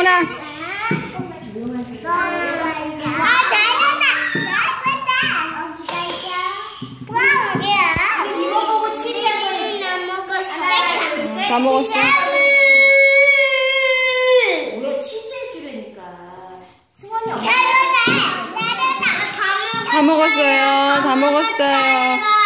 소나 다 먹었어. 뭐야 치즈 해주려니까. 승원이 엄마. 다 먹었어요. 다 먹었어요.